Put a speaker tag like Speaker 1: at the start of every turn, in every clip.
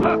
Speaker 1: Fuck!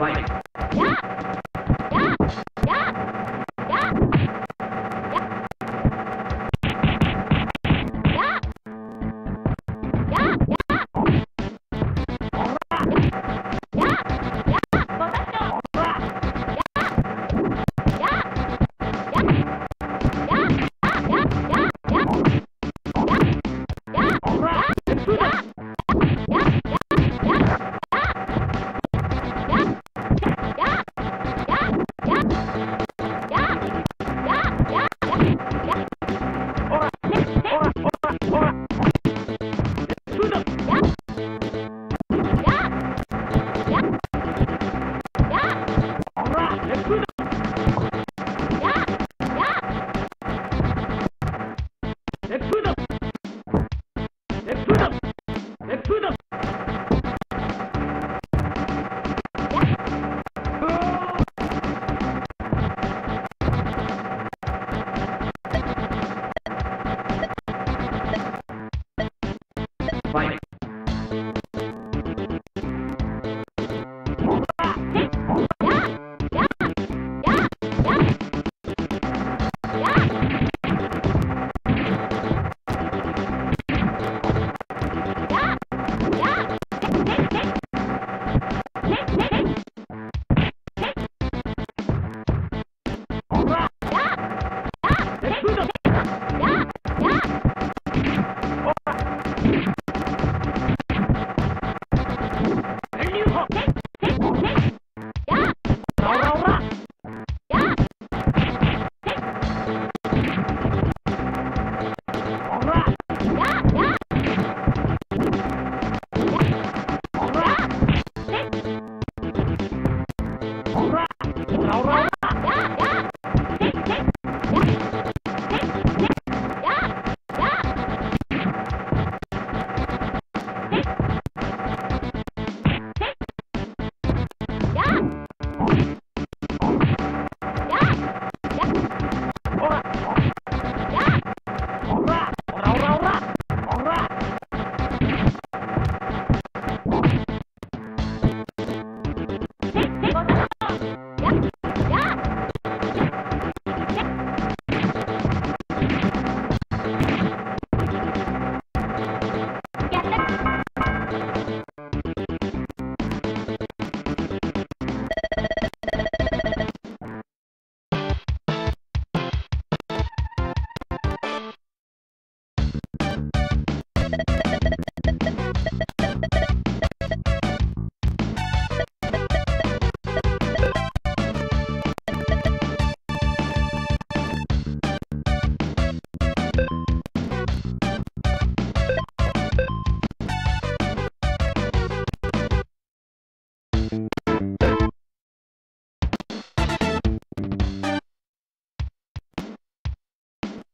Speaker 1: Yeah.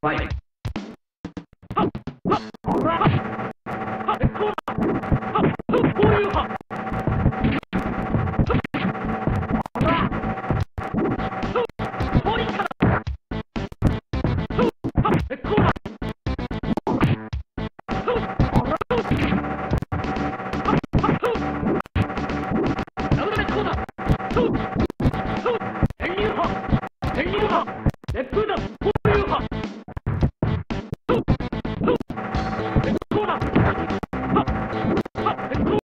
Speaker 1: Bye. Boom!